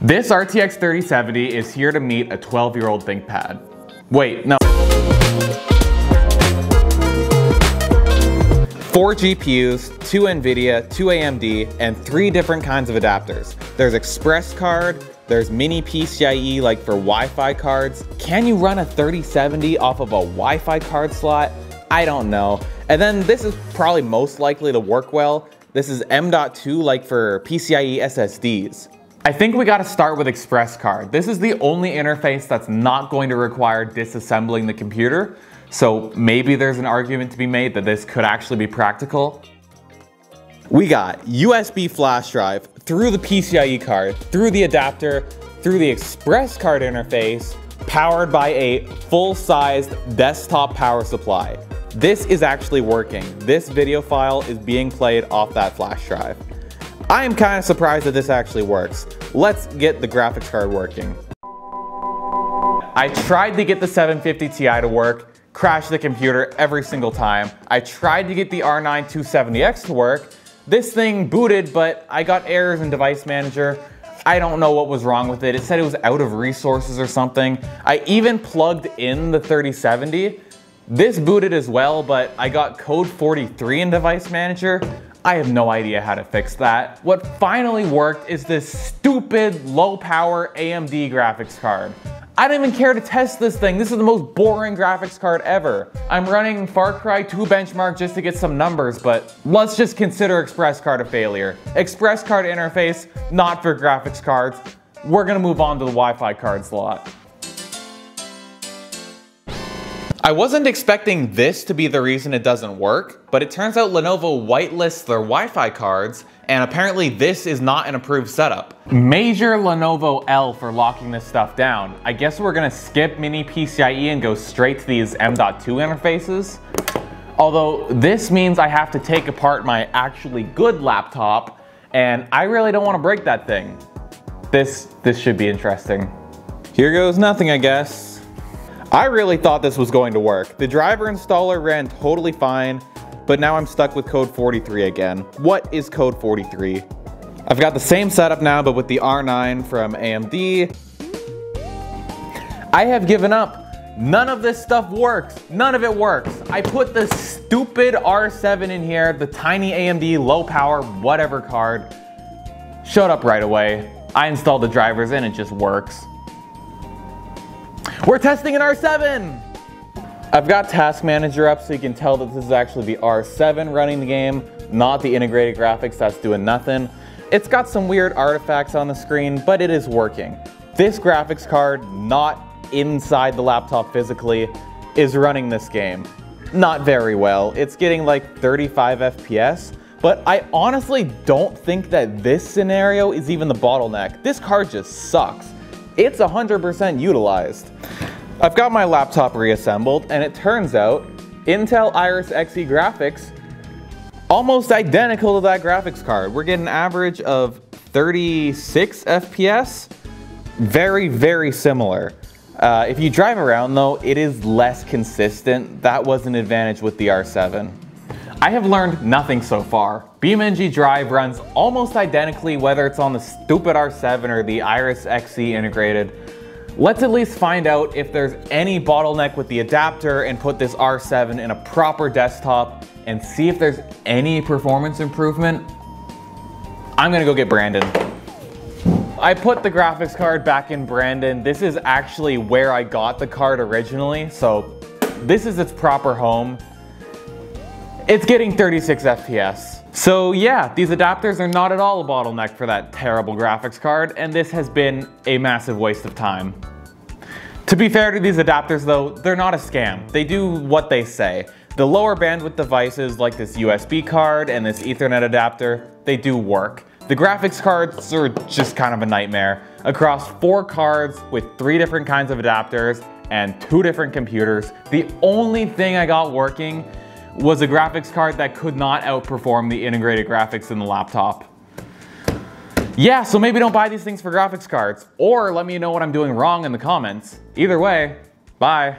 This RTX 3070 is here to meet a 12 year old ThinkPad. Wait, no. Four GPUs, two NVIDIA, two AMD, and three different kinds of adapters. There's Express card, there's mini PCIe like for Wi-Fi cards. Can you run a 3070 off of a Wi-Fi card slot? I don't know. And then this is probably most likely to work well. This is M.2 like for PCIe SSDs. I think we gotta start with Express Card. This is the only interface that's not going to require disassembling the computer, so maybe there's an argument to be made that this could actually be practical. We got USB flash drive through the PCIe card, through the adapter, through the Express Card interface, powered by a full-sized desktop power supply. This is actually working. This video file is being played off that flash drive. I am kind of surprised that this actually works. Let's get the graphics card working. I tried to get the 750 Ti to work, crashed the computer every single time. I tried to get the R9 270X to work. This thing booted, but I got errors in Device Manager. I don't know what was wrong with it. It said it was out of resources or something. I even plugged in the 3070. This booted as well, but I got code 43 in Device Manager. I have no idea how to fix that. What finally worked is this stupid low power AMD graphics card. I don't even care to test this thing. This is the most boring graphics card ever. I'm running Far Cry 2 benchmark just to get some numbers, but let's just consider Express Card a failure. Express Card interface, not for graphics cards. We're gonna move on to the Wi-Fi card slot. I wasn't expecting this to be the reason it doesn't work, but it turns out Lenovo whitelists their Wi-Fi cards, and apparently this is not an approved setup. Major Lenovo L for locking this stuff down. I guess we're gonna skip mini PCIe and go straight to these M.2 interfaces. Although this means I have to take apart my actually good laptop, and I really don't wanna break that thing. This, this should be interesting. Here goes nothing, I guess. I really thought this was going to work. The driver installer ran totally fine, but now I'm stuck with code 43 again. What is code 43? I've got the same setup now, but with the R9 from AMD. I have given up. None of this stuff works. None of it works. I put the stupid R7 in here, the tiny AMD low power whatever card. Showed up right away. I installed the drivers and it just works. We're testing an R7! I've got Task Manager up so you can tell that this is actually the R7 running the game, not the integrated graphics that's doing nothing. It's got some weird artifacts on the screen, but it is working. This graphics card, not inside the laptop physically, is running this game. Not very well. It's getting like 35 FPS, but I honestly don't think that this scenario is even the bottleneck. This card just sucks it's 100% utilized. I've got my laptop reassembled and it turns out Intel Iris Xe graphics almost identical to that graphics card. We're getting an average of 36 FPS. Very, very similar. Uh, if you drive around though, it is less consistent. That was an advantage with the R7. I have learned nothing so far. BeamNG Drive runs almost identically whether it's on the stupid R7 or the Iris Xe integrated. Let's at least find out if there's any bottleneck with the adapter and put this R7 in a proper desktop and see if there's any performance improvement. I'm gonna go get Brandon. I put the graphics card back in Brandon. This is actually where I got the card originally, so this is its proper home. It's getting 36 FPS. So yeah, these adapters are not at all a bottleneck for that terrible graphics card, and this has been a massive waste of time. To be fair to these adapters though, they're not a scam. They do what they say. The lower bandwidth devices like this USB card and this ethernet adapter, they do work. The graphics cards are just kind of a nightmare. Across four cards with three different kinds of adapters and two different computers, the only thing I got working was a graphics card that could not outperform the integrated graphics in the laptop. Yeah, so maybe don't buy these things for graphics cards, or let me know what I'm doing wrong in the comments. Either way, bye.